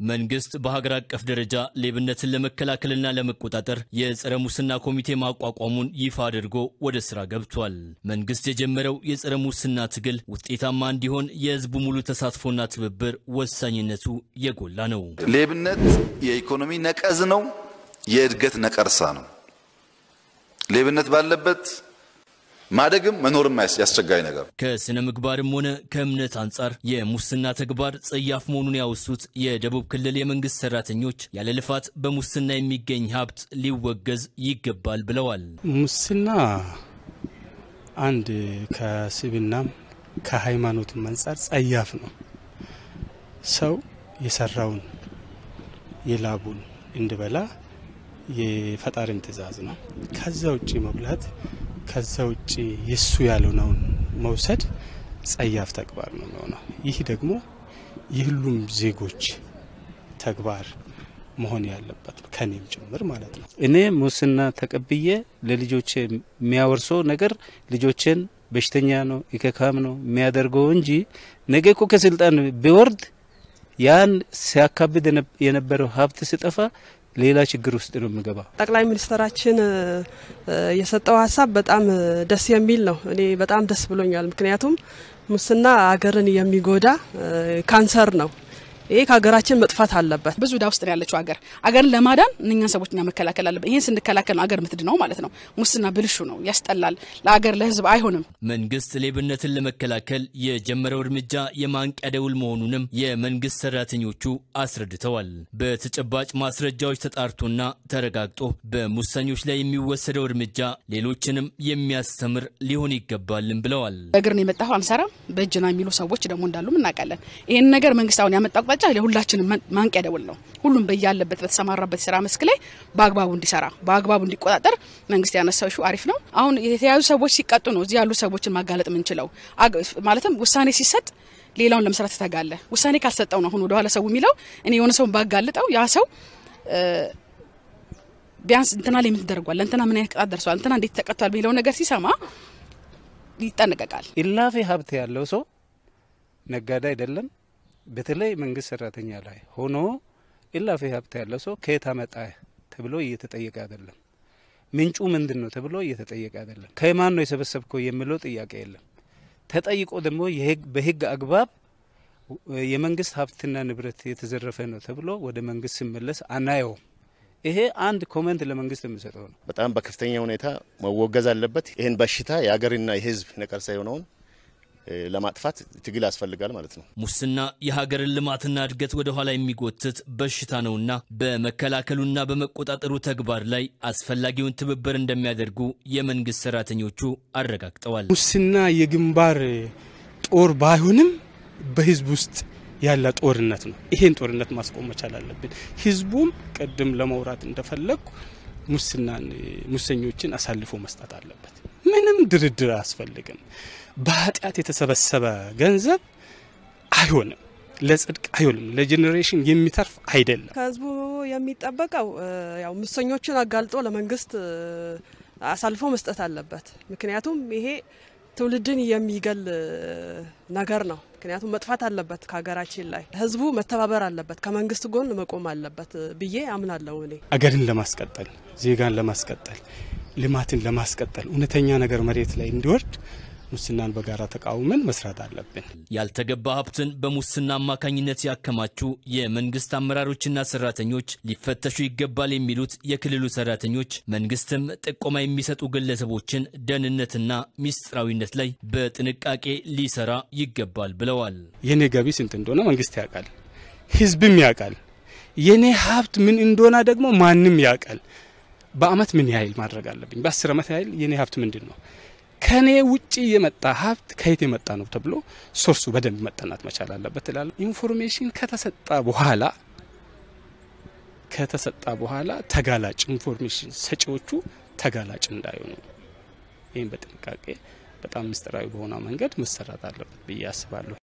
መንግስት በሀገር አቀፍ ደረጃ ሌብነትን ለመከላከልና ለመቆጣጠር የጸረ ሙስና ኮሚቴ ማቋቋሙን ይፋ አድርጎ ወደ ስራ ገብቷል። መንግስት የጀመረው የጸረ ሙስና ትግል ውጤታማ እንዲሆን የህዝቡ ሙሉ ተሳትፎና ትብብር ወሳኝነቱ የጎላ ነው። ሌብነት የኢኮኖሚ ነቀዝ ነው፣ የእድገት ነቀርሳ ነው። ሌብነት ባለበት ማደግም መኖርም ያስቸጋሪ ነገር። ከስነ ምግባርም ሆነ ከእምነት አንጻር የሙስና ተግባር ጸያፍ መሆኑን ያወሱት የደቡብ ክልል የመንግስት ሰራተኞች ያለ ልፋት በሙስና የሚገኝ ሀብት ሊወገዝ ይገባል ብለዋል። ሙስና አንድ ከስብናም ከሃይማኖትም አንጻር ጸያፍ ነው። ሰው የሰራውን የላቡን እንዲበላ የፈጣሪም ትእዛዝ ነው። ከዛ ውጭ መብላት ከዛ ውጭ የሱ ያልሆነውን መውሰድ ጸያፍ ተግባር ነው የሚሆነው። ይህ ደግሞ የሁሉም ዜጎች ተግባር መሆን ያለበት ከኔም ጭምር ማለት ነው። እኔ ሙስና ተቀብዬ ለልጆቼ የሚያወርሰው ነገር ልጆቼን በሽተኛ ነው ኢከካም ነው የሚያደርገው እንጂ ነገ እኮ ከስልጣን ቢወርድ ያን ሲያካብድ የነበረው ሀብት ሲጠፋ ሌላ ችግር ውስጥ ነው የሚገባው። ጠቅላይ ሚኒስትራችን የሰጠው ሀሳብ በጣም ደስ የሚል ነው። እኔ በጣም ደስ ብሎኛል። ምክንያቱም ሙስና አገርን የሚጎዳ ካንሰር ነው። ይሄ ከሀገራችን መጥፋት አለበት። ብዙ ዕዳ ውስጥ ነው ያለችው ሀገር። አገርን ለማዳን እነኛን ሰዎች እኛ መከላከል አለበት። ይህን ስንከላከል ነው አገር ምትድነው ማለት ነው። ሙስና ብልሹ ነው፣ ያስጠላል፣ ለአገር ለህዝብ አይሆንም። መንግስት ሌብነትን ለመከላከል የጀመረው እርምጃ የማንቂያ ደውል መሆኑንም የመንግስት ሰራተኞቹ አስረድተዋል። በተጨባጭ ማስረጃዎች ተጣርቶና ተረጋግጦ በሙሰኞች ላይ የሚወሰደው እርምጃ ሌሎችንም የሚያስተምር ሊሆን ይገባልን ብለዋል። በእግር ነው የመጣው አንሰራም፣ በእጅ ነው የሚሉ ሰዎች ደግሞ እንዳሉም እናውቃለን። ይህን ነገር መንግስት አሁን ያመጣው አቅጣጫ ለሁላችንም ማንቂያ ደውል ነው። ሁሉም በያለበት በተሰማራበት የስራ መስክ ላይ በአግባቡ እንዲሰራ በአግባቡ እንዲቆጣጠር መንግስት ያነሳው ሹ አሪፍ ነው። አሁን የተያዙ ሰዎች ሲቀጡ ነው እዚህ ያሉ ሰዎችን ማጋለጥ የምንችለው። ማለትም ውሳኔ ሲሰጥ ሌላውን ለመስራት ተጋለ ውሳኔ ካልሰጠው ነው አሁን ወደኋላ ሰው የሚለው እኔ የሆነ ሰውን ባጋልጠው ያ ሰው ቢያንስ እንትና ላይ ምን ተደርጓል፣ እንትና ምን አይነት ቅጣት ደርሷል፣ እንትና እንዴት ተቀጥቷል የሚለው ነገር ሲሰማ ይጠነቀቃል። ኢላፊ ሀብት ያለው ሰው ነጋዴ አይደለም። በተለይ መንግስት ሰራተኛ ላይ ሆኖ ኢላፊ ሀብት ያለው ሰው ከየት አመጣ ተብሎ እየተጠየቀ አይደለም። ምንጩ ምንድን ነው ተብሎ እየተጠየቀ አይደለም። ከማን ነው የሰበሰብከው የሚለው ጥያቄ የለም። ተጠይቆ ደግሞ በህግ አግባብ የመንግስት ሀብትና ንብረት የተዘረፈ ነው ተብሎ ወደ መንግስት ሲመለስ አናየውም። ይሄ አንድ comment ለመንግስት የሚሰጠው ነው። በጣም በከፍተኛ ሁኔታ መወገዝ አለበት። ይህን በሽታ የሀገርና የህዝብ ነቀርሳ የሆነውን ለማጥፋት ትግል ያስፈልጋል ማለት ነው። ሙስና የሀገርን ልማትና እድገት ወደ ኋላ የሚጎትት በሽታ ነውና በመከላከሉና በመቆጣጠሩ ተግባር ላይ አስፈላጊውን ትብብር እንደሚያደርጉ የመንግስት ሰራተኞቹ አረጋግጠዋል። ሙስና የግንባር ጦር ባይሆንም በህዝብ ውስጥ ያለ ጦርነት ነው። ይሄን ጦርነት ማስቆም መቻል አለብን። ህዝቡም ቅድም ለመውራት እንደፈለግኩ ሙስናን ሙሰኞችን አሳልፎ መስጠት አለበት። ምንም ድርድር አያስፈልግም። በኃጢአት የተሰበሰበ ገንዘብ አይሆንም፣ ለጽድቅ አይሆንም፣ ለጄኔሬሽን የሚተርፍ አይደለም። ከህዝቡ የሚጠበቀው ያው ሙሰኞችን አጋልጦ ለመንግስት አሳልፎ መስጠት አለበት። ምክንያቱም ይሄ ትውልድን የሚገል ነገር ነው። ምክንያቱም መጥፋት አለበት ከሀገራችን ላይ። ህዝቡ መተባበር አለበት፣ ከመንግስት ጎን መቆም አለበት ብዬ አምናለሁ። እኔ አገርን ለማስቀጠል ዜጋን ለማስቀጠል ልማትን ለማስቀጠል እውነተኛ ነገር መሬት ላይ እንዲወርድ ሙስናን በጋራ ተቃውመን መስራት አለብን። ያልተገባ ሀብትን በሙስና አማካኝነት ያከማቹ የመንግስት አመራሮችና ሰራተኞች ሊፈተሹ ይገባል የሚሉት የክልሉ ሰራተኞች መንግስትም ጥቆማ የሚሰጡ ግለሰቦችን ደህንነትና ሚስጥራዊነት ላይ በጥንቃቄ ሊሰራ ይገባል ብለዋል። የኔ ገቢ ስንት እንደሆነ መንግስት ያውቃል፣ ህዝብም ያውቃል። የኔ ሀብት ምን እንደሆነ ደግሞ ማንም ያውቃል። በአመት ምን ያህል ማድረግ አለብኝ፣ በአስር አመት ያህል የኔ ሀብት ምንድን ነው ከኔ ውጪ የመጣ ሀብት ከየት የመጣ ነው ተብሎ source ኡ በደንብ መጠናት መቻል አለበት እላለሁ። information ከተሰጠ በኋላ ከተሰጠ በኋላ ተጋላጭ information ሰጪዎቹ ተጋላጭ እንዳይሆኑ ይህም በጥንቃቄ በጣም ምስጢራዊ በሆነ መንገድ መሰራት አለበት ብዬ አስባለሁ።